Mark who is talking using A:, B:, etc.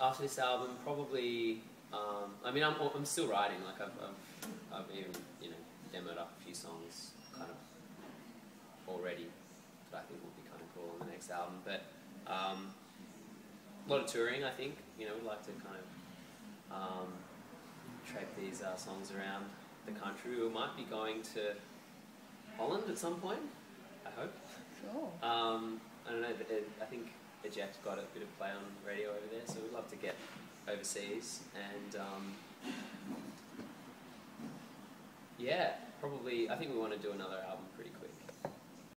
A: after this album, probably. Um, I mean, I'm, I'm still writing. Like I've, I've, I've even you know demoed up a few songs, kind of already that I think will be kind of cool on the next album. But um, a lot of touring, I think. You know, we'd like to kind of um, track these uh, songs around the country. We might be going to Holland at some point. I hope.
B: Cool.
A: Um, I don't know. But it, I think Eject got a bit of play on radio over there, so to get overseas and. Um, yeah, probably. I think we want to do another album pretty quick.